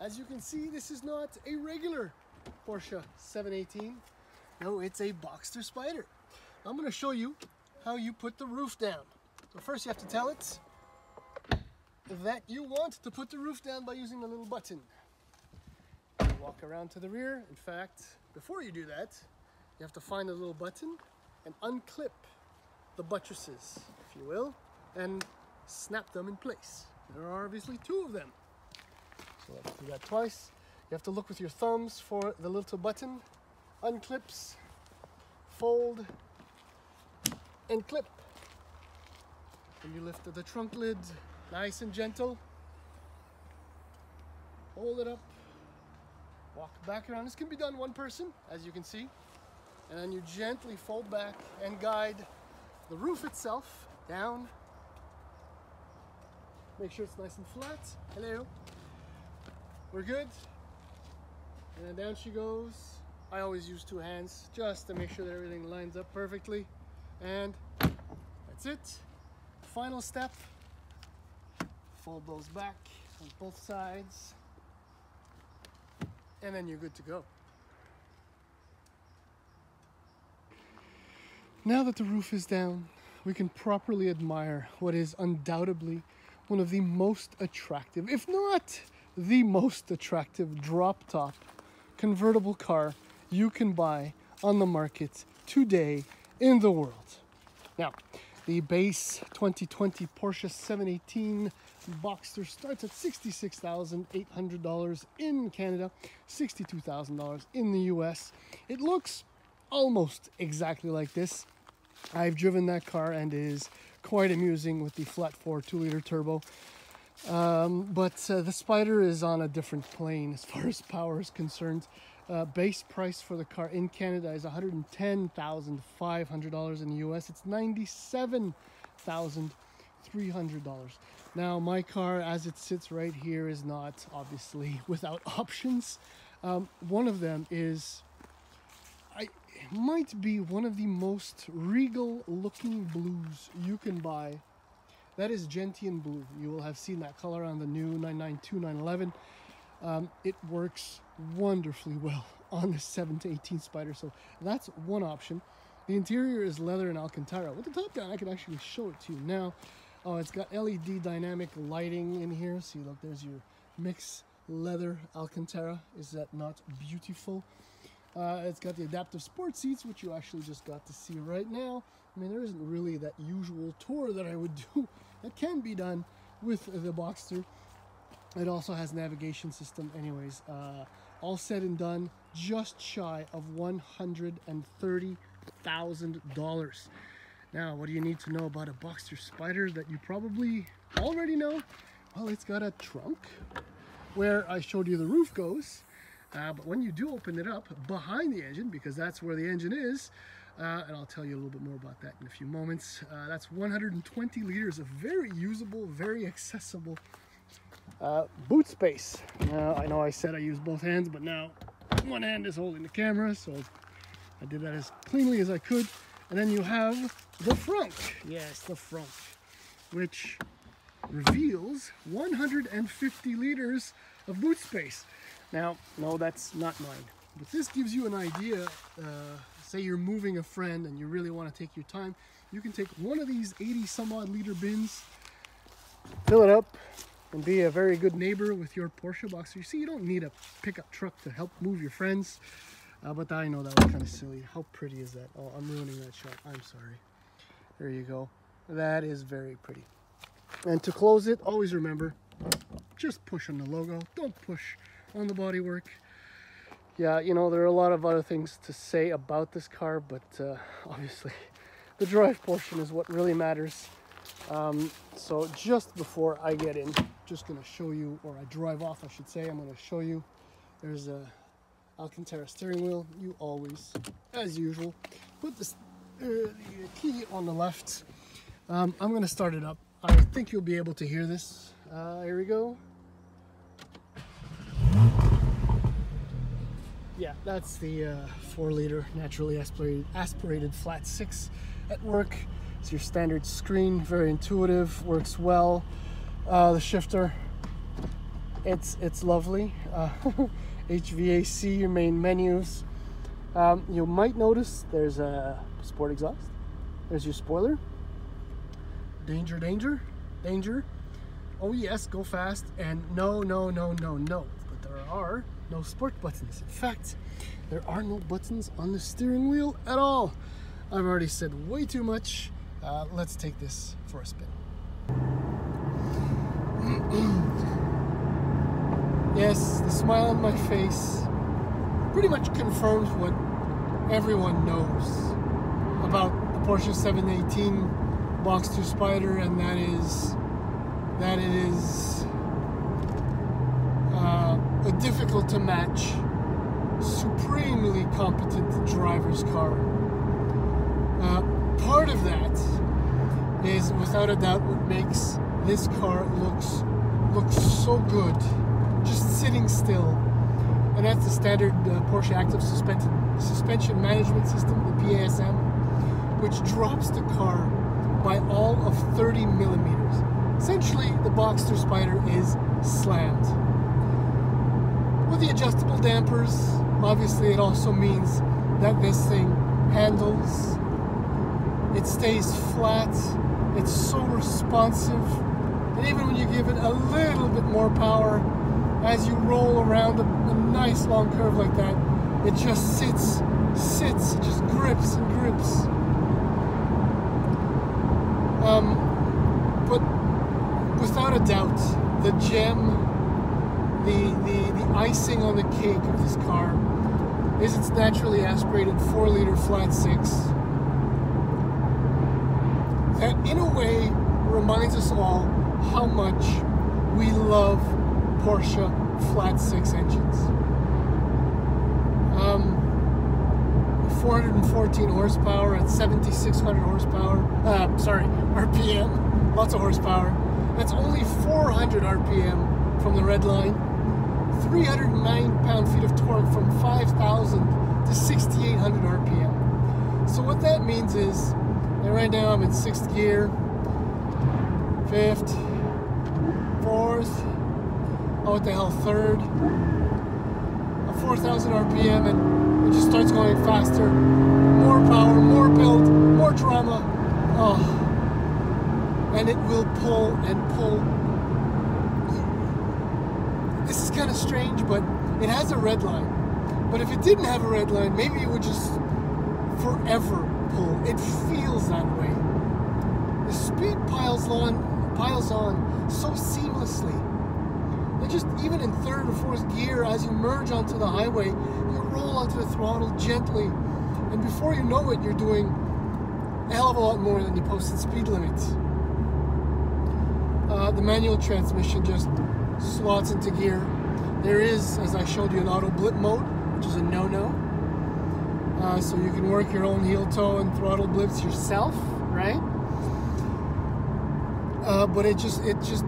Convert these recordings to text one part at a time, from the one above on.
As you can see, this is not a regular Porsche 718. No, it's a Boxster Spyder. I'm gonna show you how you put the roof down. So first you have to tell it that you want to put the roof down by using the little button. You walk around to the rear. In fact, before you do that, you have to find a little button and unclip the buttresses, if you will, and snap them in place. There are obviously two of them. Do that twice. You have to look with your thumbs for the little button, unclips, fold, and clip. And you lift the trunk lid nice and gentle. Hold it up, walk back around. This can be done one person, as you can see. And then you gently fold back and guide the roof itself down. Make sure it's nice and flat. Hello. We're good. And then down she goes. I always use two hands just to make sure that everything lines up perfectly. And that's it. Final step. Fold those back on both sides. And then you're good to go. Now that the roof is down, we can properly admire what is undoubtedly one of the most attractive, if not the most attractive drop top convertible car you can buy on the market today in the world. Now, the base 2020 Porsche 718 Boxster starts at $66,800 in Canada, $62,000 in the US. It looks almost exactly like this. I've driven that car and it is quite amusing with the flat four two liter turbo. Um, but uh, the Spyder is on a different plane as far as power is concerned. Uh, base price for the car in Canada is $110,500 in the US. It's $97,300. Now, my car, as it sits right here, is not obviously without options. Um, one of them is I might be one of the most regal looking blues you can buy. That is gentian blue. You will have seen that color on the new 992 911. Um, it works wonderfully well on the 7 to 18 Spyder. So that's one option. The interior is leather and Alcantara. With the top down, I can actually show it to you now. Oh, it's got LED dynamic lighting in here. See, look, there's your mix leather Alcantara. Is that not beautiful? Uh, it's got the adaptive sport seats, which you actually just got to see right now. I mean, there isn't really that usual tour that I would do that can be done with the Boxster. It also has navigation system anyways. Uh, all said and done, just shy of $130,000. Now, what do you need to know about a Boxster Spyder that you probably already know? Well, it's got a trunk where I showed you the roof goes. Uh, but when you do open it up behind the engine, because that's where the engine is, uh, and I'll tell you a little bit more about that in a few moments, uh, that's 120 liters of very usable, very accessible uh, boot space. Now, I know I said I use both hands, but now one hand is holding the camera, so I did that as cleanly as I could. And then you have the front. Yes, the front, which reveals 150 liters of boot space. Now, no, that's not mine. But this gives you an idea, uh, say you're moving a friend and you really want to take your time, you can take one of these 80 some odd liter bins, fill it up, and be a very good neighbor with your Porsche Boxster. You see, you don't need a pickup truck to help move your friends. Uh, but I know that was kind of silly. How pretty is that? Oh, I'm ruining that shot. I'm sorry. There you go. That is very pretty. And to close it, always remember, just push on the logo. Don't push on the bodywork. Yeah, you know, there are a lot of other things to say about this car, but uh, obviously the drive portion is what really matters. Um, so just before I get in, just gonna show you, or I drive off, I should say, I'm gonna show you. There's a Alcantara steering wheel. You always, as usual, put this, uh, the key on the left. Um, I'm gonna start it up. I think you'll be able to hear this. Uh, here we go. Yeah, that's the uh, four liter naturally aspirated, aspirated flat six at work. It's your standard screen, very intuitive, works well. Uh, the shifter, it's it's lovely. Uh, HVAC, your main menus. Um, you might notice there's a sport exhaust. There's your spoiler. Danger, danger, danger. Oh yes, go fast. And no, no, no, no, no. But there are no sport buttons. In fact, there are no buttons on the steering wheel at all. I've already said way too much. Uh, let's take this for a spin. yes, the smile on my face pretty much confirms what everyone knows about the Porsche 718 Boxster Spyder, and that is that it is uh, a difficult to match, supremely competent driver's car. Uh, part of that is without a doubt what makes this car looks looks so good, just sitting still, and that's the standard uh, Porsche Active Suspension Suspension Management System, the PASM, which drops the car by all of 30 millimeters. Essentially, the Boxster Spyder is slammed. With the adjustable dampers, obviously it also means that this thing handles, it stays flat, it's so responsive, and even when you give it a little bit more power, as you roll around a, a nice long curve like that, it just sits, sits, it just grips and grips. Um, but without a doubt, the gem, the, the, the icing on the cake of this car is its naturally aspirated 4 liter flat 6 that in a way reminds us all how much we love Porsche flat 6 engines. Um, 414 horsepower at 7,600 horsepower. Uh, sorry, RPM. Lots of horsepower. That's only 400 RPM from the red line. 309 pound-feet of torque from 5,000 to 6,800 RPM. So what that means is, that right now I'm in sixth gear, fifth, fourth, oh what the hell, third, 4,000 RPM, and it just starts going faster. More power, more build, more drama. Oh. And it will pull and pull. This is kind of strange, but it has a red line. But if it didn't have a red line, maybe it would just forever pull. It feels that way. The speed piles on, piles on so seamlessly. And just even in third or fourth gear, as you merge onto the highway, you roll onto the throttle gently, and before you know it, you're doing a hell of a lot more than you posted speed limits. Uh, the manual transmission just slots into gear. There is, as I showed you, an auto blip mode, which is a no-no. Uh, so you can work your own heel toe and throttle blips yourself, right? Uh, but it just, it just,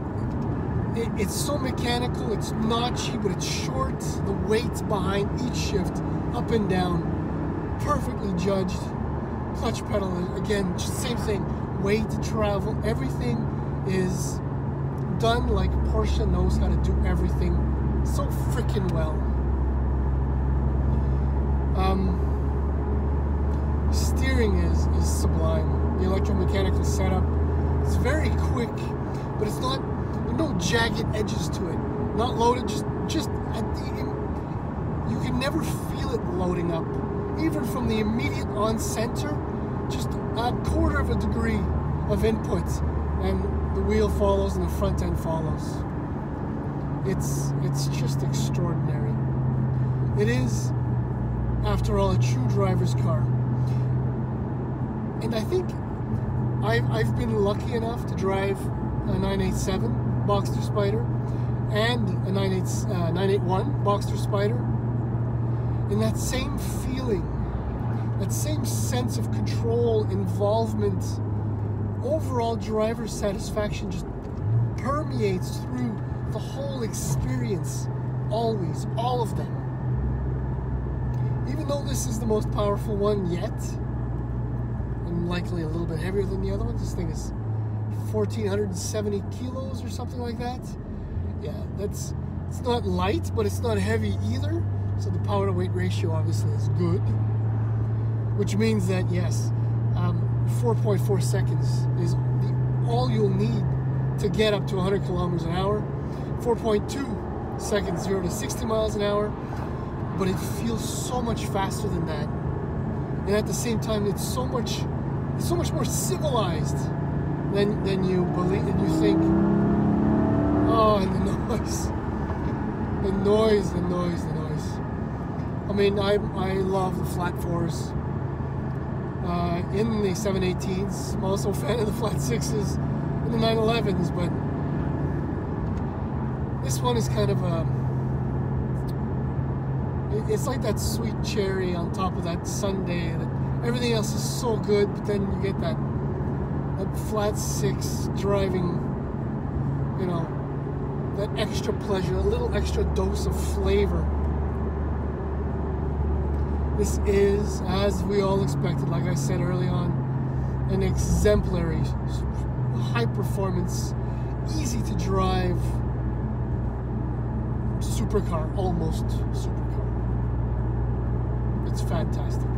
it, it's so mechanical. It's notchy, but it's short. The weight behind each shift, up and down, perfectly judged. Clutch pedal, again, same thing. Weight, travel, everything is done like Porsche knows how to do everything so freaking well. Um, steering is, is sublime. The electromechanical setup is very quick, but it's not, there no jagged edges to it. Not loaded, just, just at the, you can never feel it loading up. Even from the immediate on center, just a quarter of a degree of input and the wheel follows and the front end follows. It's it's just extraordinary. It is, after all, a true driver's car. And I think I've, I've been lucky enough to drive a 987 Boxster Spyder and a 98, uh, 981 Boxster Spyder. And that same feeling, that same sense of control, involvement, overall driver satisfaction just permeates through the whole experience, always, all of them. Even though this is the most powerful one yet, and likely a little bit heavier than the other ones, this thing is 1470 kilos or something like that. Yeah, that's It's not light, but it's not heavy either. So the power to weight ratio obviously is good. Which means that yes, um, 4.4 seconds is the, all you'll need to get up to 100 kilometers an hour. 4.2 seconds, 0 to 60 miles an hour. But it feels so much faster than that. And at the same time, it's so much, it's so much more civilized than, than you believe, than you think. Oh, and the noise. The noise, the noise, the noise. I mean, I, I love the flat fours uh, in the 718s. I'm also a fan of the flat sixes and the 911s, but this one is kind of a. It's like that sweet cherry on top of that sundae. That everything else is so good, but then you get that that flat six driving, you know, that extra pleasure, a little extra dose of flavor. This is, as we all expected, like I said early on, an exemplary, high performance, easy to drive supercar, almost supercar. It's fantastic.